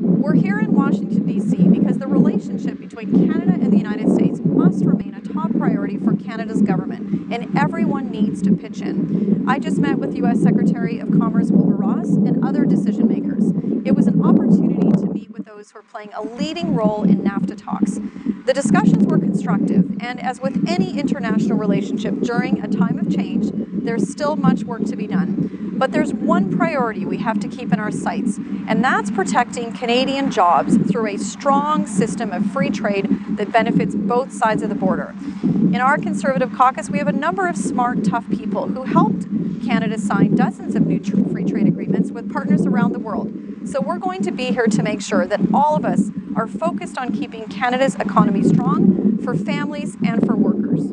We're here in Washington, D.C. because the relationship between Canada and the United States must remain a top priority for Canada's government, and everyone needs to pitch in. I just met with U.S. Secretary of Commerce Wilbur Ross and other decision makers. It was an opportunity to meet with those who are playing a leading role in NAFTA talks. The discussions were constructive, and as with any international relationship during a time of change, there's still much work to be done. But there's one priority we have to keep in our sights, and that's protecting Canadian jobs through a strong system of free trade that benefits both sides of the border. In our Conservative caucus, we have a number of smart, tough people who helped Canada sign dozens of new free trade agreements with partners around the world. So we're going to be here to make sure that all of us are focused on keeping Canada's economy strong for families and for workers.